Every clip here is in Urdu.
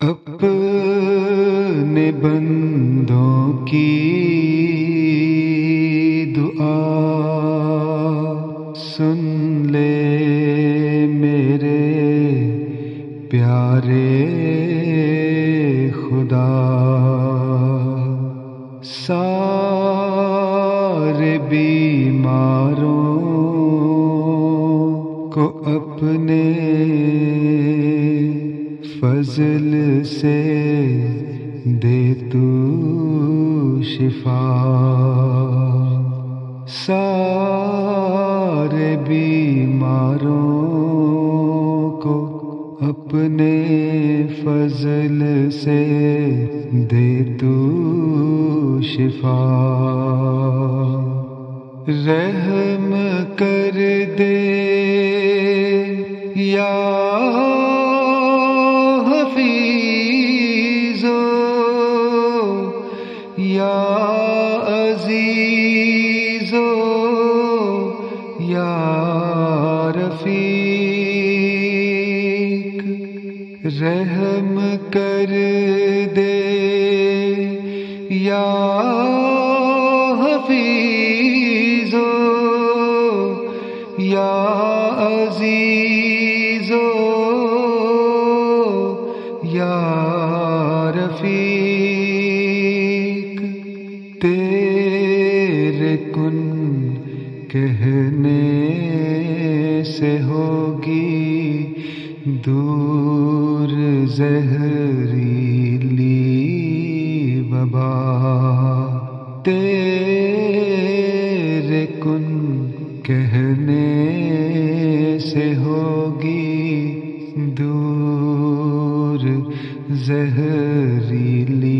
اپنے بندوں کی دعا سن لے میرے پیارے خدا۔ سارے بیماروں کو اپنے فضل سے دے تو شفا۔ سارے بیماروں کو اپنے فضل سے دے تو شفا۔ رحم کر دے یا رحم کر دے۔ یا حفیظ یا عزیز یا رفیق، تیرے کن کہنے سے ہوگی دور۔ زہریلی وبا تیرے کن کہنے سے ہوگی دور زہریلی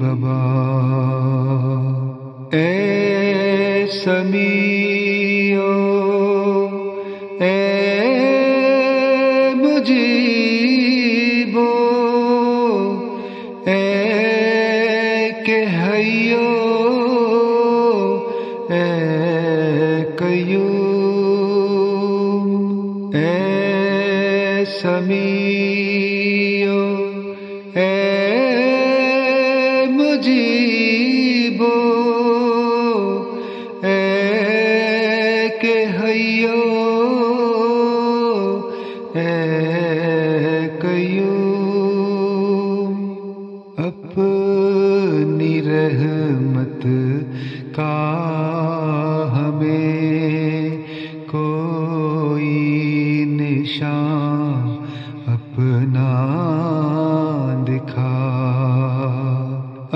وبا اے سمیو قیوم اے سمیو اے مجیبو اے کہ حیو اے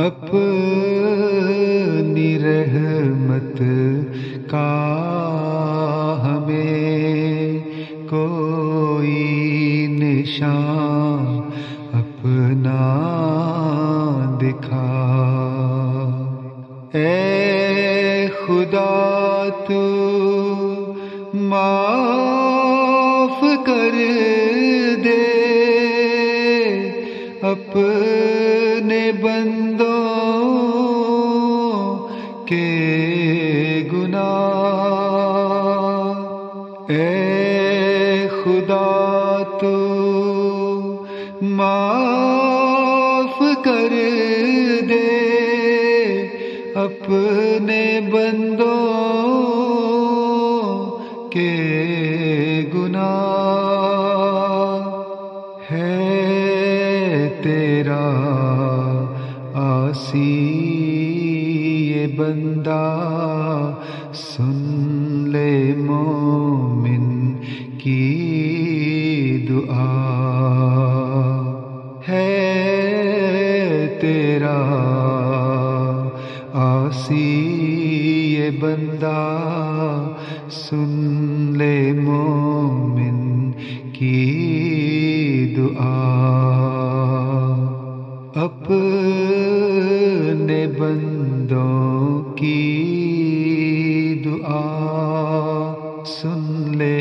اپنی رحمت کا ہمیں کوئی نشان اپنا دکھا۔ اے خدا تو معاف کر۔ اپنے بندوں کے گناہ۔ اے خدا تو معاف کر دے اپنے بندوں کے گناہ۔ تیرا آسی بندہ، سن لے مومن کی دعا۔ ہے تیرا آسی بندہ، سن لے مومن کی دعا۔ سن لے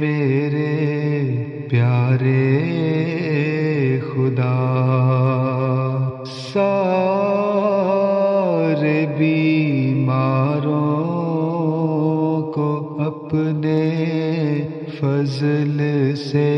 میرے پیارے خدا۔ سارے بیماروں کو اپنے فضل سے